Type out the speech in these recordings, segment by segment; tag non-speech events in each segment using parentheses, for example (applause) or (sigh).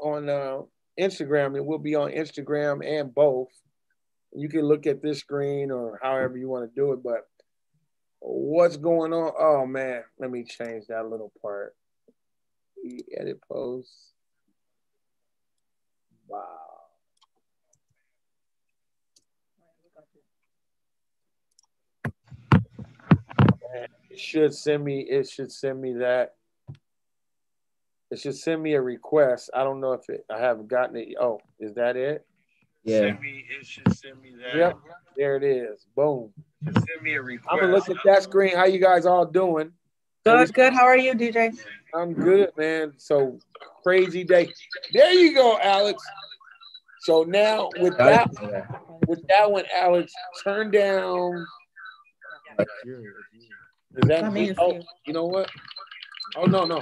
on uh, Instagram, and we'll be on Instagram and both. You can look at this screen or however you want to do it. But what's going on? Oh man, let me change that little part. Edit post. Wow. It should send me. It should send me that. It should send me a request. I don't know if it. I haven't gotten it. Oh, is that it? Yeah. Send me, it should send me that. Yep, there it is. Boom. Send me a request. I'm gonna look at that screen. How you guys all doing? Good, good. How are you, DJ? I'm good, man. So crazy day. There you go, Alex. So now with that, with that one, Alex, turn down. Is that me? Oh, you know what? Oh no, no.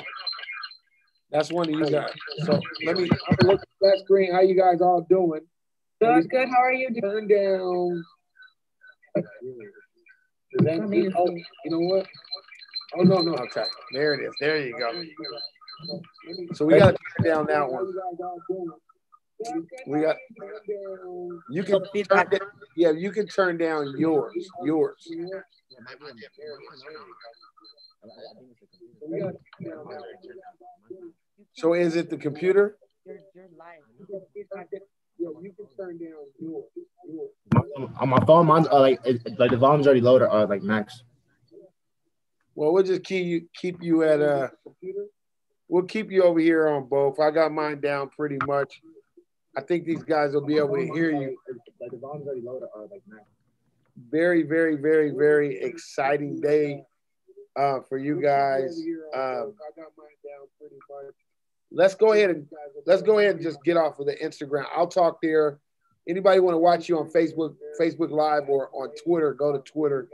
That's one of you guys. So let me I'm gonna look at that screen. How you guys all doing? Good, good. How are you? Turn down. Is that me? Oh, you know what? Oh no, no. Okay, there it is. There you go. So we got to turn down that one. We got. You can turn, down, yeah, you can turn down yours. Yours. So is it the computer? you can turn down yours. On my phone, mine's uh, like like the volume's already loaded, uh, like max. Well, we'll just keep you keep you at uh we'll keep you over here on both. I got mine down pretty much. I think these guys will be able to hear you. Like the volume's already loaded, uh, like max. Very, very, very, very exciting day uh, for you guys. Um, let's go ahead and let's go ahead and just get off of the Instagram. I'll talk there. Anybody want to watch you on Facebook, Facebook Live or on Twitter, go to Twitter.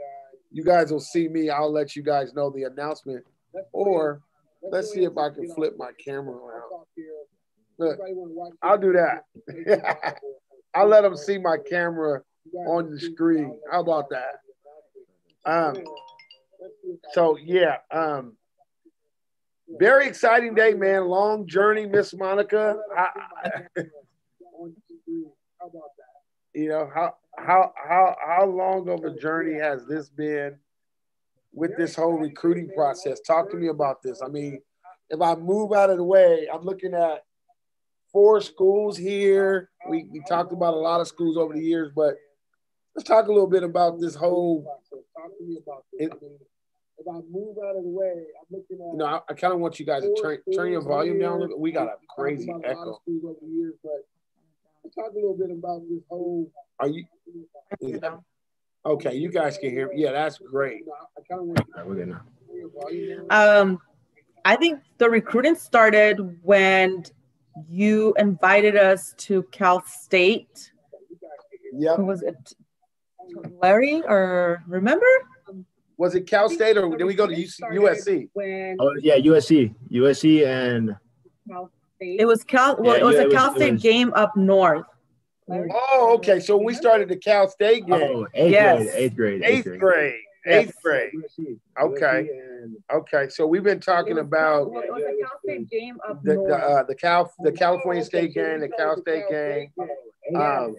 You guys will see me. I'll let you guys know the announcement. Or let's see if I can flip my camera around. Look, I'll do that. (laughs) I'll let them see my camera on the screen. How about that? Um, so yeah, um, very exciting day, man. Long journey, Miss Monica. I, you know how how how how long of a journey has this been with this whole recruiting process? Talk to me about this. I mean, if I move out of the way, I'm looking at four schools here. We we talked about a lot of schools over the years, but let's talk a little bit about this whole. Talk to me about this. It, if I move out of the way, I'm looking at. You know, I, I kind of want you guys to turn turn your volume down a little bit. We got a crazy echo. Over the years, but talk a little bit about this whole. Are you? Yeah. Okay, you guys can hear. Yeah, that's great. I kind of want. Right, we're good now. Um, I think the recruiting started when you invited us to Cal State. Yeah. Who was it? Larry or remember? Was it Cal State or did we go to USC? Oh yeah, USC, USC, and it was Cal. Well, yeah, it was yeah, a Cal was, State was, game up north. Oh, okay. So we started the Cal State game. Oh, eighth yes. grade, eighth grade, eighth, eighth grade, eighth grade. Okay, okay. So we've been talking about well, it was a Cal State game up the north. the, uh, the Cal the California State game, the Cal State game. Um,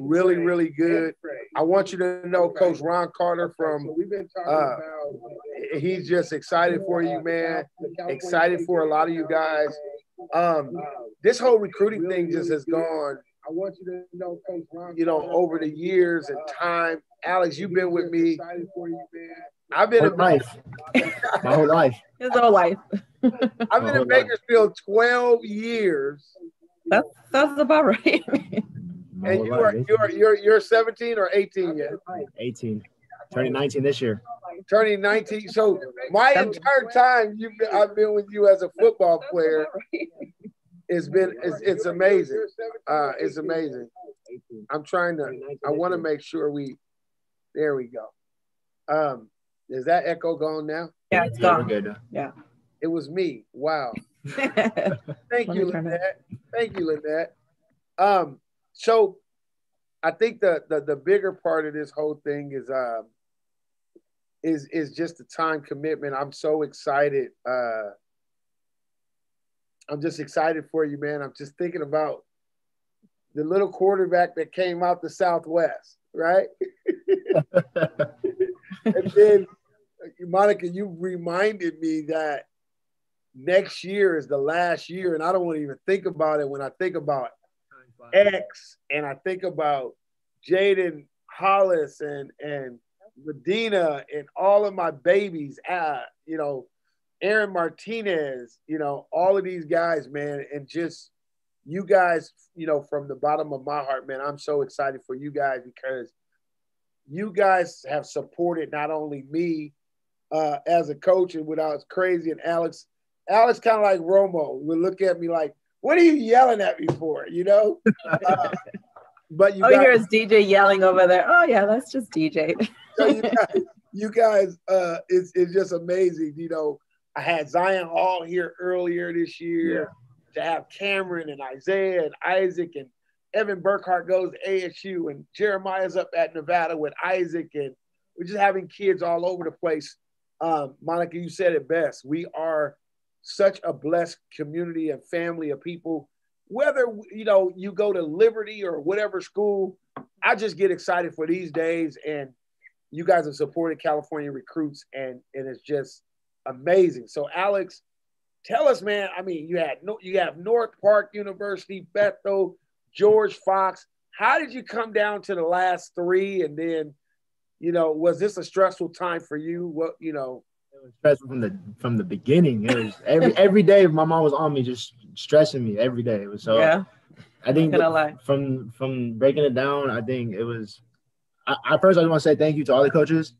really, really good. I want you to know Coach Ron Carter from. Uh, he's just excited for you, man. Excited for a lot of you guys. Um, this whole recruiting thing just has gone. I want you to know, Coach Ron. You know, over the years and time, Alex, you've been with me. I've been in life, my (laughs) whole life. His whole life. I've been in Bakersfield 12 years. That's that's about right. (laughs) and you are you're you're you're 17 or 18 yet? 18. Turning 19 this year. Turning 19. So my entire time you've been, I've been with you as a football player. It's been it's, it's amazing. Uh, it's amazing. I'm trying to. I want to make sure we. There we go. Um, is that echo gone now? Yeah, it's gone. Yeah. It was me. Wow. (laughs) Thank you, Lynette. Thank you, Lynette. Um, so I think the, the the bigger part of this whole thing is um is is just the time commitment. I'm so excited uh I'm just excited for you, man. I'm just thinking about the little quarterback that came out the Southwest, right? (laughs) and then, Monica, you reminded me that next year is the last year, and I don't want to even think about it when I think about X and I think about Jaden Hollis and and Medina and all of my babies, uh, you know, Aaron Martinez, you know, all of these guys, man, and just you guys, you know, from the bottom of my heart, man, I'm so excited for you guys because you guys have supported not only me uh, as a coach and without crazy and Alex, Alex kind of like Romo would look at me like, what are you yelling at me for? You know? (laughs) Uh, but you oh, guys, here's DJ yelling over there. Oh yeah, that's just DJ. so you guys, you guys uh, it's, it's just amazing. You know, I had Zion Hall here earlier this year. Yeah. To have Cameron and Isaiah and Isaac and Evan Burkhart goes to ASU and Jeremiah's up at Nevada with Isaac and we're just having kids all over the place. Um, Monica, you said it best. We are such a blessed community and family of people. Whether you know you go to Liberty or whatever school, I just get excited for these days. And you guys have supported California recruits, and and it's just amazing. So, Alex, tell us, man. I mean, you had no, you have North Park University, Bethel, George Fox. How did you come down to the last three, and then, you know, was this a stressful time for you? What you know? Was stressful from the from the beginning. It was every (laughs) every day my mom was on me, just stressing me every day. It was so. Yeah. I think from from breaking it down, I think it was. I, I first I just want to say thank you to all the coaches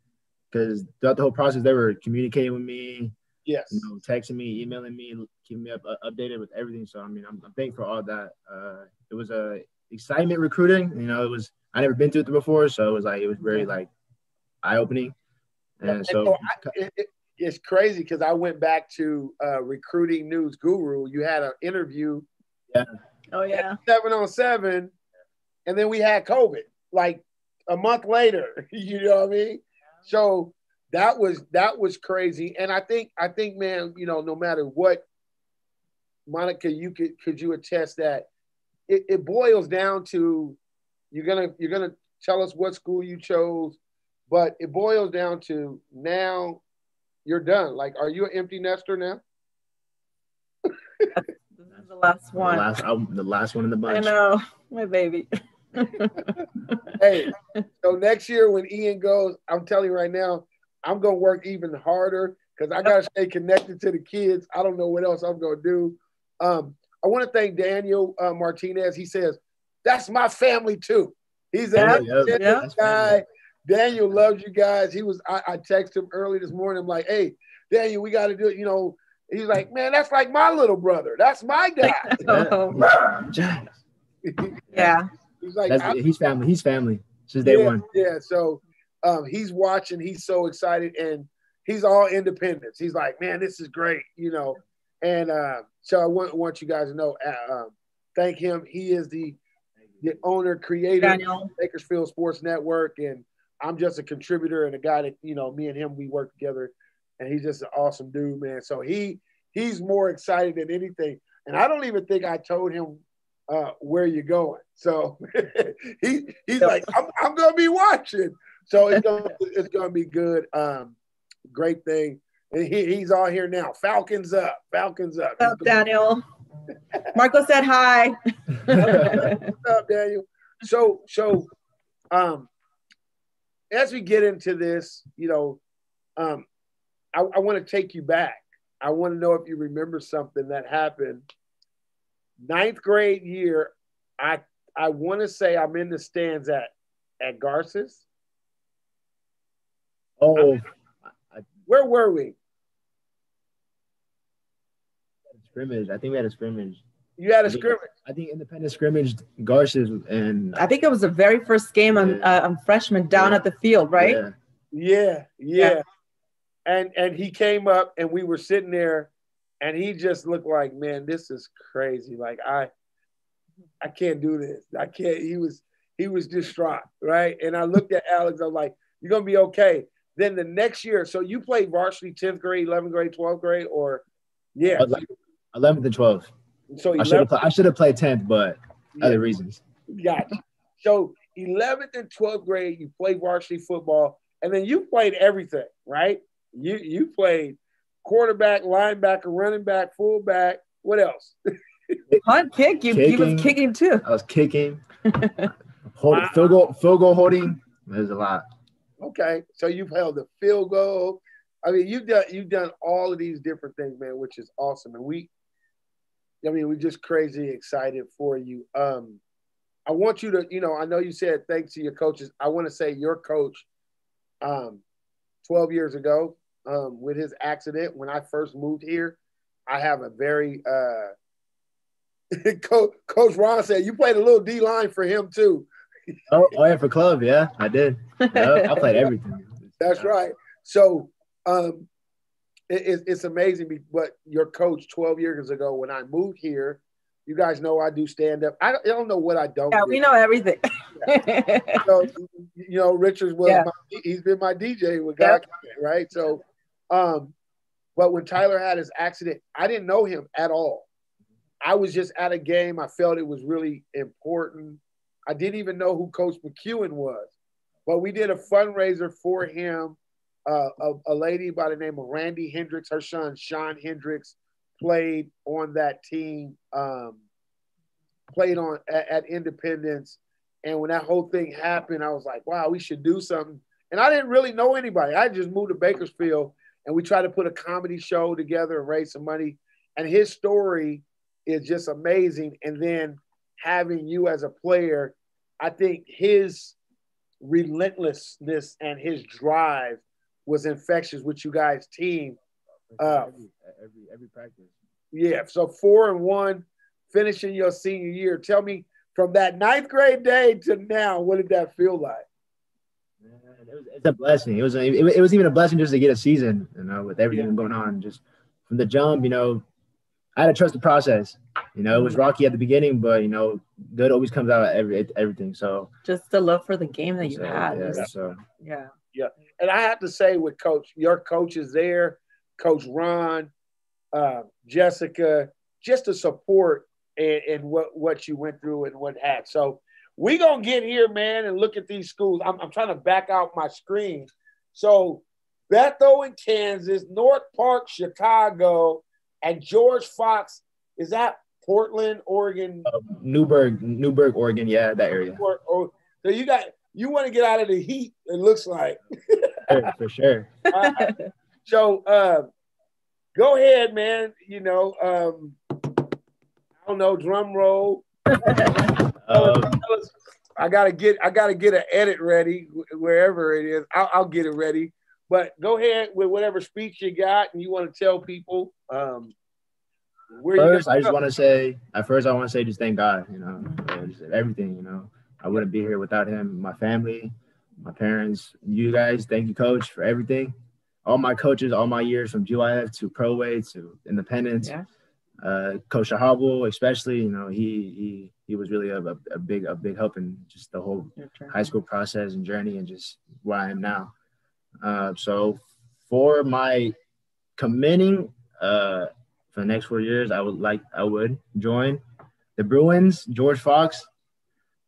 because throughout the whole process they were communicating with me. Yes. You know, texting me, emailing me, keeping me up uh, updated with everything. So I mean, I'm, I'm thankful for all that. Uh, it was a excitement recruiting. You know, it was I never been through it before, so it was like it was very like eye opening. And so, so I, it, it's crazy because I went back to uh, recruiting news guru. You had an interview. Yeah. Oh yeah. Seven on seven, and then we had COVID like a month later. (laughs) you know what I mean? So that was that was crazy. And I think I think man, you know, no matter what, Monica, you could could you attest that it, it boils down to you're gonna you're gonna tell us what school you chose, but it boils down to now you're done. Like, are you an empty nester now? this is the last one. The last, the last one in the bunch. I know, my baby. hey, so next year when Ian goes, I'm telling you right now, I'm gonna work even harder because I gotta stay connected to the kids. I don't know what else I'm gonna do. Um, I want to thank Daniel uh, Martinez. He says that's my family too. He's a yeah, yeah, guy. Daniel loves you guys. He was I, I texted him early this morning. I'm like, hey, Daniel, we got to do it. You know, he's like, man, that's like my little brother. That's my guy. (laughs) (laughs) (laughs) yeah. He's like, that's, he's family. He's family. Since day yeah, one. Yeah. So um, he's watching. He's so excited, and he's all independence. He's like, man, this is great. You know, and uh, so I want want you guys to know. Uh, um, thank him. He is the the owner, creator Daniel. of Bakersfield Sports Network, and I'm just a contributor and a guy that you know me and him we work together, and he's just an awesome dude, man. So he he's more excited than anything, and I don't even think I told him uh, where you're going. So (laughs) he he's like, I'm, I'm gonna be watching. So it's gonna (laughs) it's gonna be good. Um, great thing. And he, he's all here now. Falcons up. Falcons up. What's up, Daniel? (laughs) Marco said hi. What's up, Daniel? So so um as we get into this, you know, um, I, I want to take you back. I want to know if you remember something that happened ninth grade year. I I want to say I'm in the stands at at Garces. Oh, I, where were we? Scrimmage. I think we had a scrimmage. You had a scrimmage. I think Independent scrimmage Garces and I think it was the very first game on yeah. uh, on freshman down yeah. at the field, right? Yeah. yeah. yeah, And and he came up and we were sitting there, and he just looked like, man, this is crazy. Like I, I can't do this. I can't. He was he was distraught, right? And I looked at Alex. I was like, you're gonna be okay. Then the next year, so you played varsity 10th grade, 11th grade, 12th grade, or yeah. Like, 11th and 12th. So 11th, I should have I should have played 10th, but yeah. other reasons. Gotcha. So 11th and 12th grade, you played varsity football, and then you played everything, right? You you played quarterback, linebacker, running back, fullback. What else? (laughs) Punt, kick. You, kicking, he was kicking too. I was kicking. (laughs) Hold, wow. field goal, field goal holding. There's a lot. Okay, so you've held the field goal. I mean, you've done you've done all of these different things, man, which is awesome. And we, I mean, we're just crazy excited for you. Um, I want you to, you know, I know you said thanks to your coaches. I want to say your coach, um, 12 years ago, um, with his accident when I first moved here, I have a very uh, (laughs) coach, coach Ron said you played a little D line for him too. oh, oh yeah, for club, yeah, I did. (laughs) Yep, I played everything. That's right. So um, it, it's amazing. But your coach 12 years ago, when I moved here, you guys know I do stand up. I don't, I don't know what I don't. Yeah, do. we know everything. so, you know, Richards was yeah. my, he's been my DJ with God, yep. right? So, um, but when Tyler had his accident, I didn't know him at all. I was just at a game. I felt it was really important. I didn't even know who Coach McEwen was, but we did a fundraiser for him uh, a, a, lady by the name of Randy Hendricks, her son Sean Hendricks, played on that team, um, played on at, at, Independence. And when that whole thing happened, I was like, wow, we should do something. And I didn't really know anybody. I just moved to Bakersfield and we tried to put a comedy show together and raise some money. And his story is just amazing. And then having you as a player, I think his relentlessness and his drive was infectious with you guys' team. Uh, every, every every practice. Yeah. So four and one, finishing your senior year. Tell me from that ninth grade day to now, what did that feel like? Man, it was, it's a blessing. It was a, it, it, was even a blessing just to get a season, you know, with everything yeah. going on. Just from the jump, you know, I had to trust the process. You know, it was rocky at the beginning, but you know, good always comes out of every everything. So just the love for the game that you so, had. Yeah, so yeah. Yeah. And I have to say, with Coach, your coach is there, Coach Ron, uh, Jessica, just to support and, and, what, what you went through and what had. So we gonna get here, man, and look at these schools. I'm, I'm trying to back out my screen. So Bethel in Kansas, North Park, Chicago, and George Fox. Is that Portland, Oregon? Uh, Newberg, Newberg, Oregon. Yeah, that area. so you got you want to get out of the heat. It looks like. (laughs) for sure. Uh, (laughs) so uh, go ahead, man. You know, um, I don't know, drum roll. (laughs) um, I gotta get I gotta get an edit ready wherever it is. I'll, I'll, get it ready. But go ahead with whatever speech you got and you want to tell people. Um, first, I just want to say at first I want to say just thank God. You know, everything. You know, I wouldn't be here without him, my family, my parents, you guys. Thank you, coach, for everything. All my coaches, all my years from GYF to Pro Way to Independence. Yeah. Uh, Coach Shahabul, especially, you know, he he he was really a, a, a big a big help in just the whole high school process and journey and just where I am now. Uh, so for my committing uh, for the next four years, I would like I would join the Bruins, George Fox,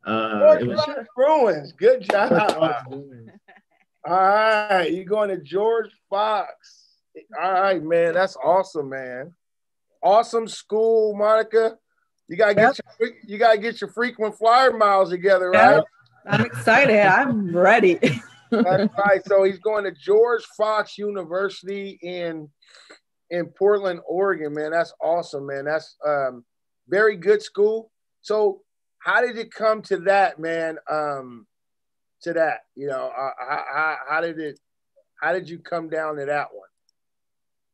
uh, it was Bruins. Good job. (laughs) All right, you going to George Fox. All right, man. That's awesome, man. Awesome school, Monica. You gotta get yep. your you gotta get your frequent flyer miles together, right? Yep. I'm excited. I'm ready. That's right. So he's going to George Fox University in in Portland, Oregon. Man, that's awesome, man. That's um, very good school. So how did it come to that, man? Um, to that, you know, uh, how, how, how did it? How did you come down to that one?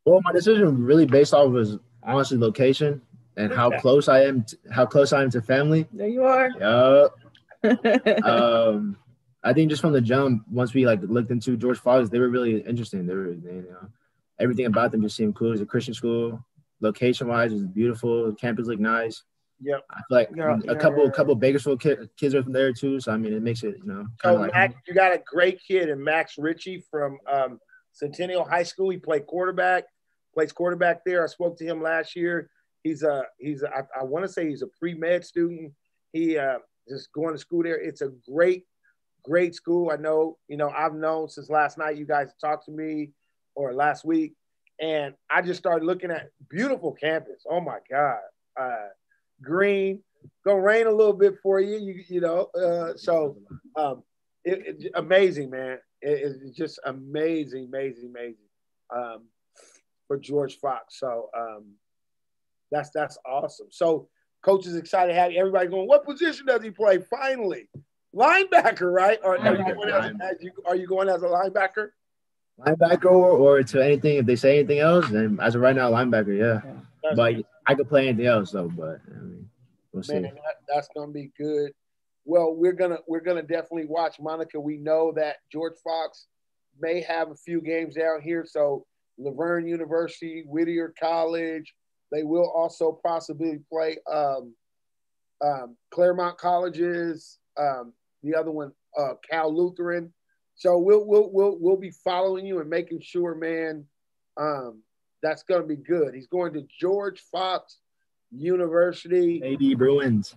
Well, my decision really based off was honestly location and how close I am, to, how close I am to family. There you are. Yeah. (laughs) um, I think just from the jump, once we like looked into George Fox, they were really interesting. They were, they, you know, everything about them just seemed cool. It was a Christian school. Location wise, it was beautiful. Campus looked nice. Yep. I feel like yeah, a yeah, couple yeah. couple Bakersfield kid, kids are from there too. So I mean, it makes it you know. So like, Max, you got a great kid in Max Ritchie from um, Centennial High School. He played quarterback, plays quarterback there. I spoke to him last year. he's a he's a, I, I want to say he's a pre med student. He uh, just going to school there. It's a great great school. I know you know I've known since last night. You guys talked to me or last week, and I just started looking at beautiful campus. Oh my God, uh, green. Gonna rain a little bit for you, you you know. Uh, so um, it, it, amazing, man. It, it's just amazing, amazing, amazing um, for George Fox. So um, that's that's awesome. So coach is excited. To have everybody going. What position does he play? Finally, linebacker, right? Or are you, going as, as you, are you going as a linebacker? Linebacker or, or to anything if they say anything else. And as of right now, linebacker, yeah. That's but good. I could play anything else though. But I mean, we'll Man, see. That, that's gonna be good. Well, we're gonna we're gonna definitely watch Monica. We know that George Fox may have a few games down here, so La Verne University, Whittier College, they will also possibly play um, um, Claremont Colleges, um, the other one, uh, Cal Lutheran. So we'll we'll we'll we'll be following you and making sure, man, um, that's going to be good. He's going to George Fox University. AD Bruins.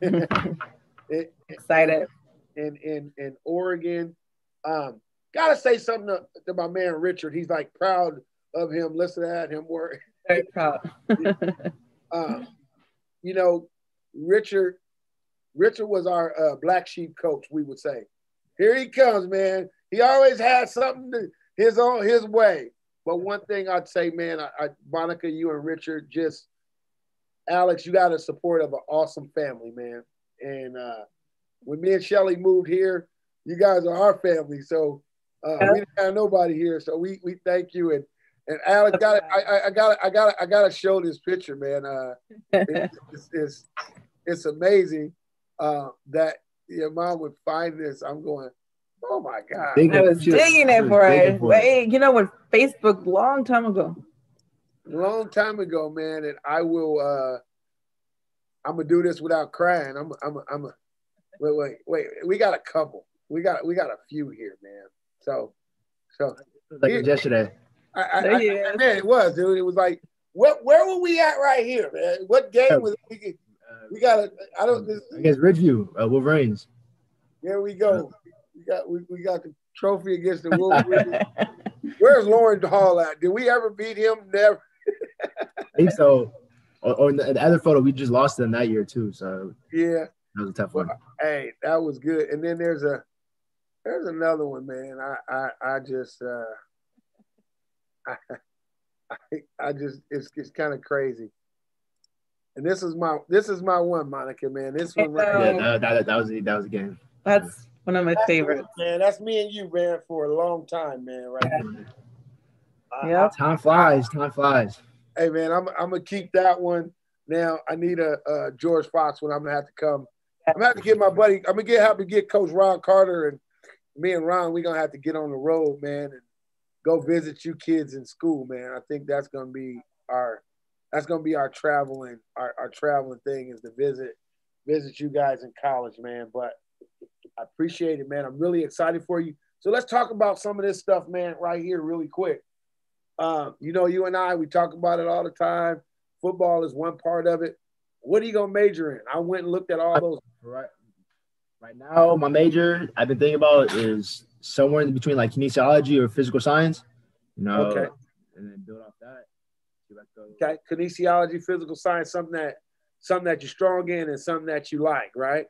(laughs) Excited. In in in Oregon. Um, gotta say something to, to, my man Richard. He's like proud of him. Listen to him work. Very proud. (laughs) um, you know, Richard. Richard was our uh, black sheep coach. We would say, "Here he comes, man. He always had something to, his own his way." But one thing I'd say, man, I, I, Monica, you and Richard, just Alex, you got a support of an awesome family, man. And uh, when me and Shelly moved here, you guys are our family. So uh, we didn't have nobody here. So we we thank you. And and Alex got I, I got I got I got to show this picture, man. Uh, it, (laughs) it's, it's, it's amazing uh, that your mom would find this. I'm going. Oh my god! I was digging it for it. Wait, you know what? Facebook long time ago. Long time ago, man. And I will. uh I'm gonna do this without crying. I'm. I'm. I'm. A, wait, wait, wait. We got a couple. We got. We got a few here, man. So. So. Like here, yesterday. I, I, I, man, it was, dude. It was like, what? Where were we at right here, man? What game was we? We got a. I don't. This, against Ridgeview, uh, Wolverines. There we go. We got we, we got the trophy against the Wolverines. (laughs) Where's Lauren Hall at? Did we ever beat him? Never. I think so. Or, or the, the, other photo, we just lost them that year too. So yeah, that was a tough one. hey, that was good. And then there's a there's another one, man. I I, I just. uh (laughs) I, I, just it's it's kind of crazy. And this is my this is my one, Monica, man. This one right yeah, that, that was that was a game. That's one of my that's favorites. Man, that's me and you, man, for a long time, man. Right. Yeah. yeah. Time flies. Time flies. Hey, man, I'm I'm gonna keep that one. Now I need a, a George Fox one. I'm gonna have to come. I'm gonna have to get my buddy. I'm gonna get happy to get Coach Ron Carter and me and Ron. We're gonna have to get on the road, man, and go visit you kids in school, man. I think that's gonna be our that's gonna be our traveling our, our traveling thing is to visit visit you guys in college, man. But I appreciate it, man. I'm really excited for you. So let's talk about some of this stuff, man, right here, really quick. Um, you know, you and I, we talk about it all the time. Football is one part of it. What are you gonna major in? I went and looked at all those. Right, right now, my major I've been thinking about is somewhere in between like kinesiology or physical science, you know, okay. and then build off that. Okay, kinesiology, physical science, something that something that you're strong in and something that you like, right?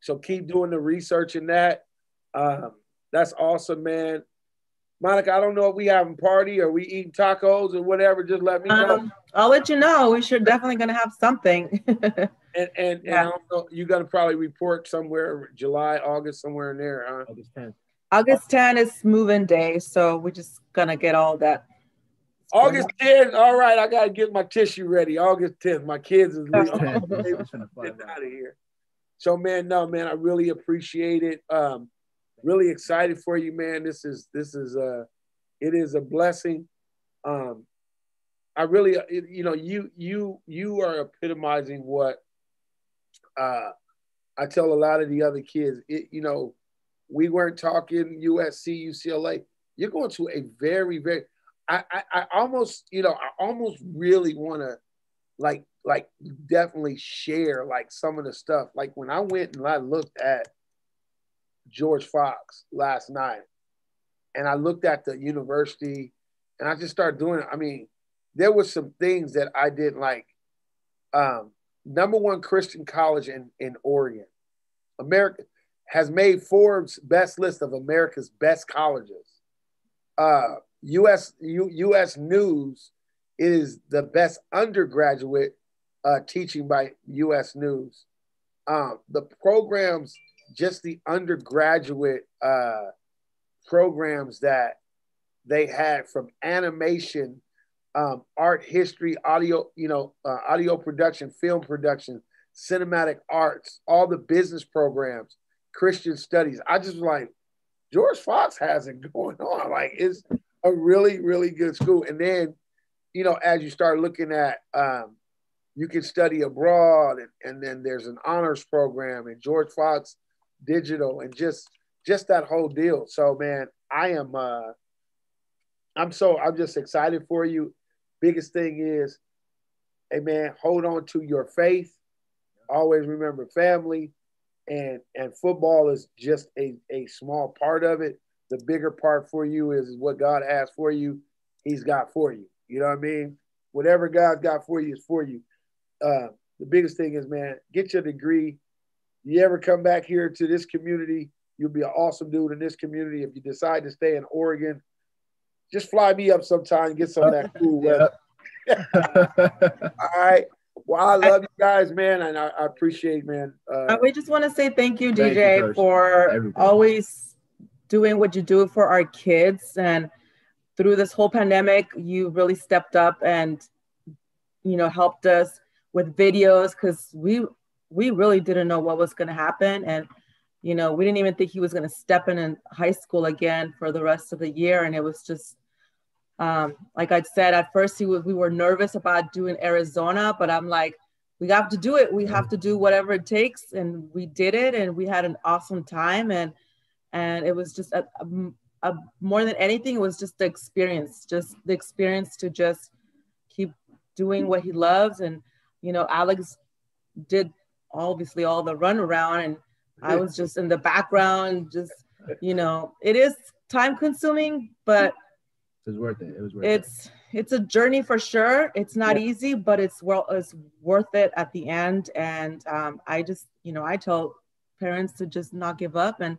So keep doing the research in that. Um, that's awesome, man. Monica, I don't know if we having party or we eating tacos or whatever. Just let me know. Um, I'll let you know. We should definitely gonna have something. (laughs) and and, yeah. and you're gonna probably report somewhere July, August, somewhere in there, huh? August 10th. August 10th is moving day, so we're just gonna get all that. August 10th. All right, I gotta get my tissue ready. August 10th. My kids is leaving. (laughs) out of here. So man, no man, I really appreciate it. Um, really excited for you, man. This is this is a it is a blessing. Um, I really, you know, you you you are epitomizing what uh, I tell a lot of the other kids. It, you know, we weren't talking USC, UCLA. You're going to a very, very. I, I, I almost, you know, I almost really want to like like definitely share like some of the stuff. Like when I went and I looked at George Fox last night, and I looked at the university, and I just started doing it. I mean, there was some things that I didn't like. Um, number one Christian college in in Oregon, America has made Forbes best list of America's best colleges. Uh, U.S. U, U.S. News is the best undergraduate uh, teaching by U.S. News. Um, the programs, just the undergraduate uh, programs that they had from animation, um, art history, audio, you know, uh, audio production, film production, cinematic arts, all the business programs, Christian studies. I just like George Fox has it (laughs) going on. Like it's a really, really good school. And then, you know, as you start looking at, um, you can study abroad, and, and then there's an honors program, and George Fox Digital, and just just that whole deal. So, man, I am, uh, I'm so, I'm just excited for you. Biggest thing is, hey, man, hold on to your faith. Always remember family, and and football is just a a small part of it the bigger part for you is what God has for you, He's got for you. You know what I mean? Whatever God's got for you is for you. Uh, the biggest thing is, man, get your degree. You ever come back here to this community, you'll be an awesome dude in this community. If you decide to stay in Oregon, just fly me up sometime and get some of that cool (laughs) weather. (laughs) All right. Well, I love you guys, man, and I, I appreciate, man. Uh, we just want to say thank you, DJ, thank you, for Everybody. always doing what you do for our kids. And through this whole pandemic, you really stepped up and, you know, helped us with videos because we we really didn't know what was going to happen. And you know we didn't even think he was going to step in in high school again for the rest of the year. And it was just um, like i said at first he was, we were nervous about doing arizona but i'm like we have to do it. We have to do whatever it takes. And we did it and we had an awesome time. And and it was just a, a, a, more than anything it was just the experience just the experience to just keep doing what he loves. And you know alex did obviously all the run around and i was just in the background just you know it is time consuming but it was worth it it was worth it's it. it's a journey for sure it's not yeah. easy but it's well it's worth it at the end and um, i just you know i tell parents to just not give up and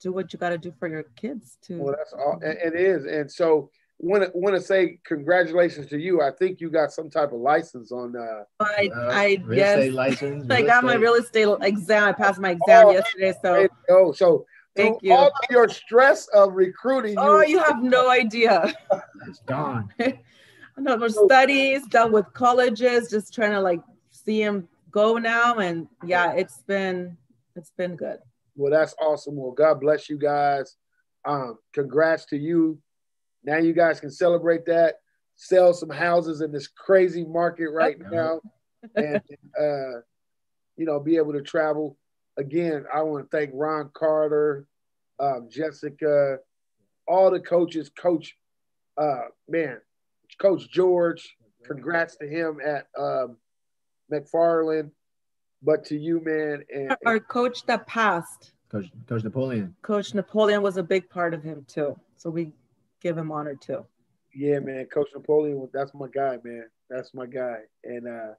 do what you got to do for your kids too. Well, that's all it is. And so want to want to say congratulations to you. I think you got some type of license on. Uh, I uh, I yes, license. I got my real estate exam. I passed my exam oh, yesterday. So oh, so thank you. All your stress of recruiting. Oh, you, you have no idea. it's gone. (laughs) no studies, done with colleges, just trying to like see him go now, and yeah, it's been it's been good. Well, that's awesome. Well, God bless you guys. Um, congrats to you. Now you guys can celebrate that, sell some houses in this crazy market right now, and (laughs) uh, you know, be able to travel. Again, I want to thank Ron Carter, um, Jessica, all the coaches, Coach, uh, man, Coach George. Congrats to him at um, McFarland but to you, man, and our coach that passed, Coach Coach Napoleon. Coach Napoleon was a big part of him too, so we give him honor too. Yeah, man, Coach Napoleon, that's my guy, man. That's my guy, and uh,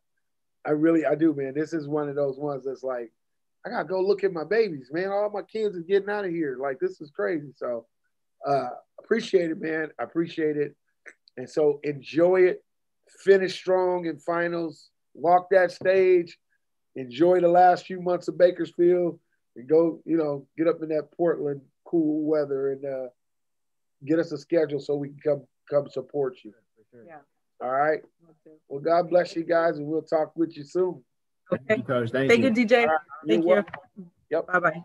I really, I do, man. This is one of those ones that's like, I gotta go look at my babies, man. All my kids are getting out of here. Like this is crazy. So, uh, appreciate it, man. I appreciate it, and so enjoy it. Finish strong in finals. Walk that stage enjoy the last few months of Bakersfield and go, you know, get up in that Portland cool weather and uh, get us a schedule so we can come come support you. Yeah. All right. Well, God bless you guys, and we'll talk with you soon. Okay. Thank, Thank you, DJ. Right. Thank you. Welcome. Yep. Bye bye.